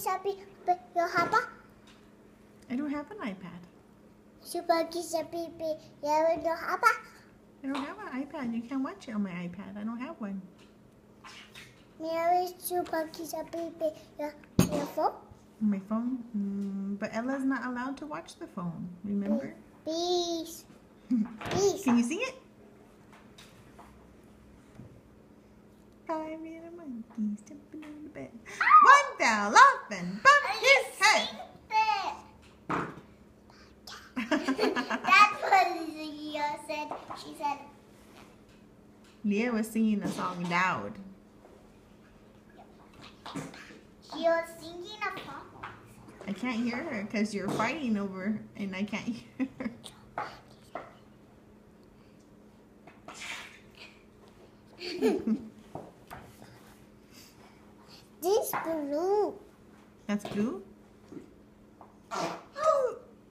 Sabi, you have a I don't have an iPad. super sabi, you have a I don't have an iPad. You can't watch it on my iPad. I don't have one. Mary super sabi, your your phone. My phone? Mm, but Ella's not allowed to watch the phone. Remember? Please, please. Can you sing it? Five little monkeys jumping on the bed. One fell off and bumped his head. That's what Leah said. She said, Leah was singing the song loud. she was singing a song. I can't hear her because you're fighting over and I can't hear her. This blue. That's blue?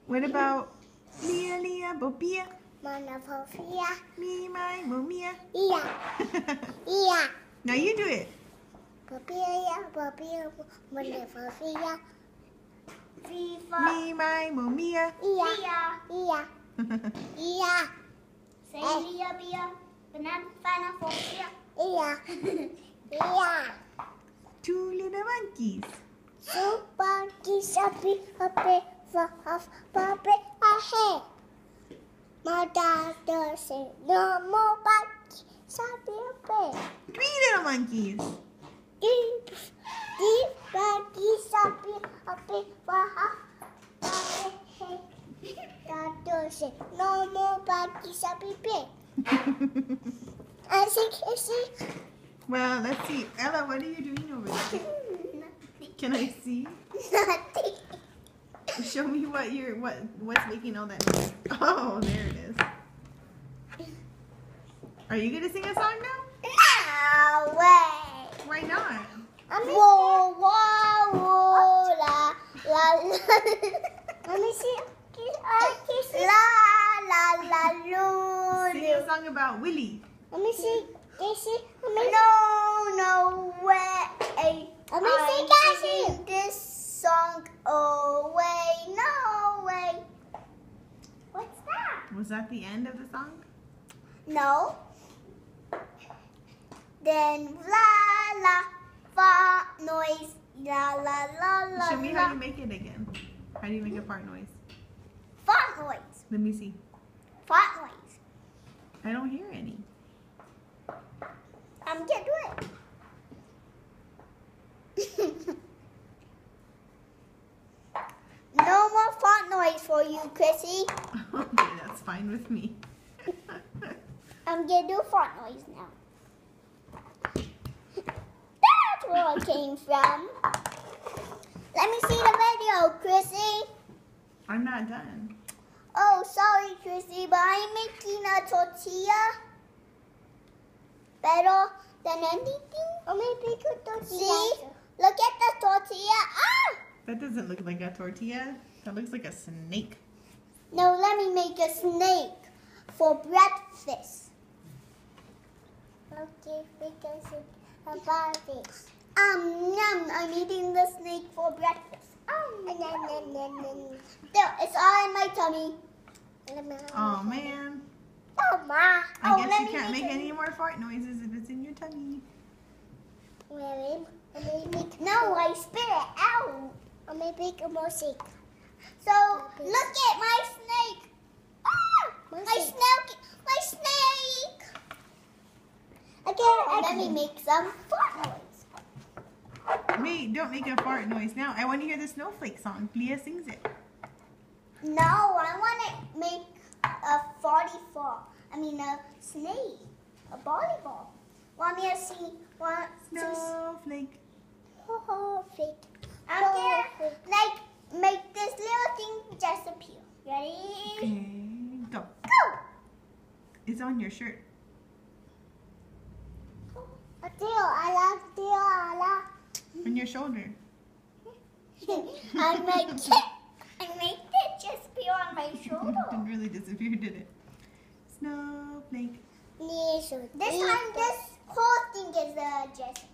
What about Leah, Leah, Bopia? Mana Fofia. Me, my, Momia. Iya, iya. now you do it. Papaya, papaya, mana Fofia. Viva. Me, my, Momia. Iya, iya, iya. Say Leah, Bia. Banana, Fana, Fofia. Iya, iya. Two little monkeys. Super kisapi happy for half puppy ahead. My said no more but sabi happy. Three little monkeys. Deep, deep buggy sabi happy for half puppy ahead. Doctor said no more buggy sabi pig. I think I see. well, let's see. Ella, what are you doing over there? Can I see? Nothing. Show me what you're what what's making all that noise. Oh, there it is. Are you gonna sing a song now? No way. Why not? Whoa, whoa, whoa, la, la, la. Let me see. Uh. La, la, la, loo, Sing a song about Willie. Let me see. Casey. Let me no, no way. Let me see, Cassie. this song away. No way. What's that? Was that the end of the song? No. Then la la fa noise la la la la Show me la how you make it again. How do you make a fart noise? fart noise Let me see. fart noise. I don't hear any. Um, I'm gonna do it. no more fart noise for Chrissy. okay, that's fine with me. I'm gonna do fart noise now. That's where I came from. Let me see the video, Chrissy. I'm not done. Oh, sorry, Chrissy, but I'm making a tortilla. Better than anything. Or maybe good tortilla. See? Look at the tortilla. Ah! That doesn't look like a tortilla. That looks like a snake. No, let me make a snake for breakfast. Okay, because about this. Um, yum, I'm eating the snake for breakfast. Um, nom, nom, nom, nom. There, it's all in my tummy. Oh man. Oh, ma. I oh, guess you can't make it. any more fart noises if it's in your tummy. Really? Let me make- No, I spit it out. Let me make a more shake. So, look at my snake. Ah, my snake. My snake. Make some fart noise. Wait, don't make a fart noise now. I want to hear the snowflake song. Leah sings it. No, I want to make a farty fall. I mean a snake. A volleyball. Want me to see? Want Snowflake. Fake. I'm gonna like make this little thing disappear. Ready? Okay, go. Go! It's on your shirt. A deal, I love deal, I love. On your shoulder. I make it. I make it disappear on my shoulder. didn't really disappear, did it? Snowflake. This time, this whole thing is uh, just